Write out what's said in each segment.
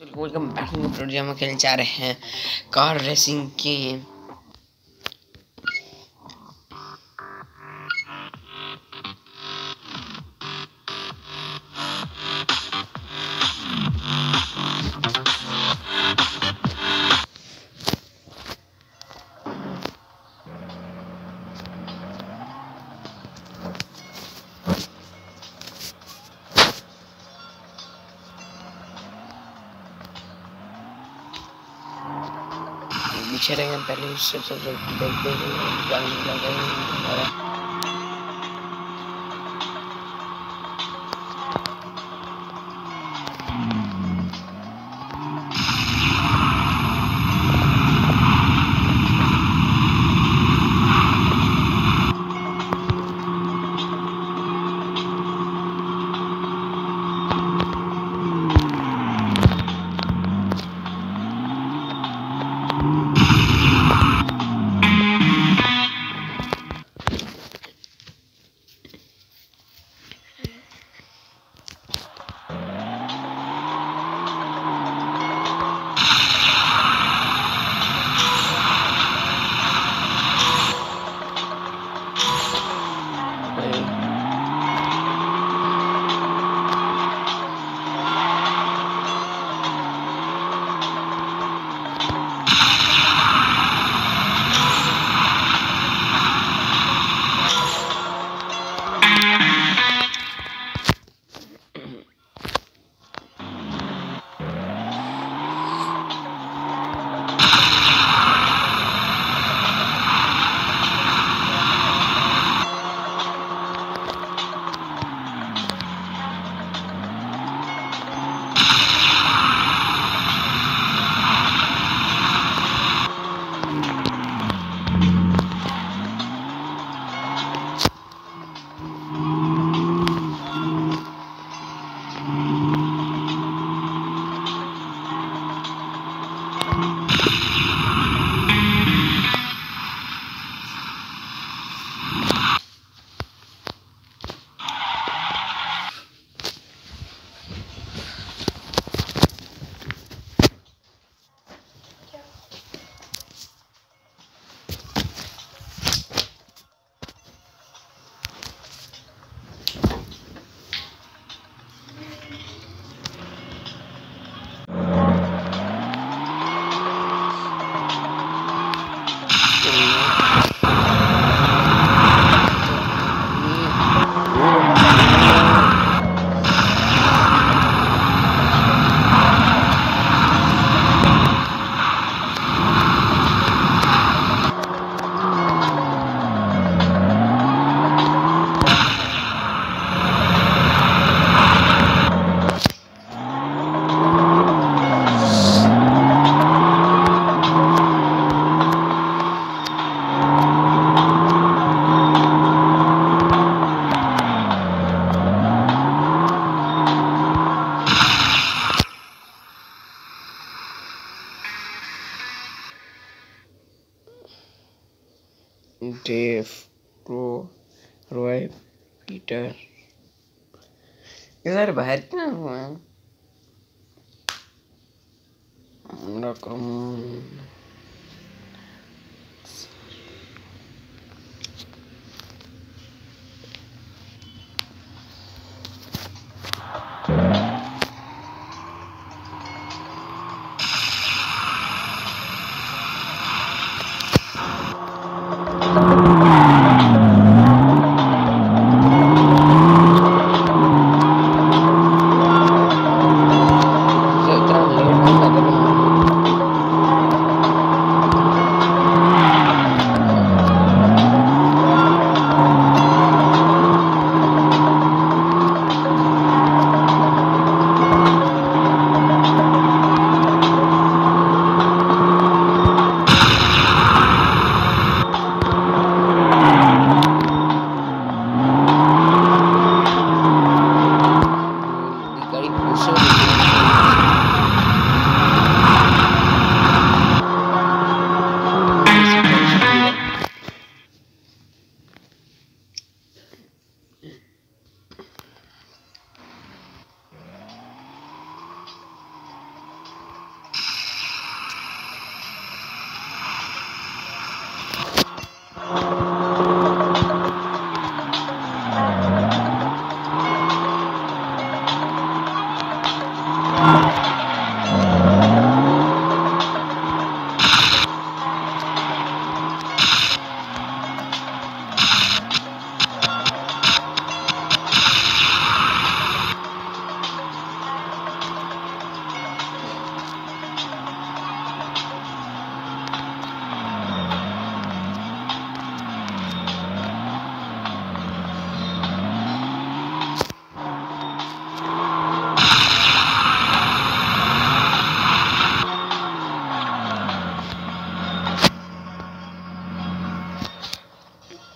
Welcome back to हम खेलने जा रहे हैं कार रेसिंग गेम रहे हैं पहले उससे सब देखते हैं डेव रो रॉय पीटर सारे बाहर क्या हैं रहा है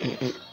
Mm-hmm.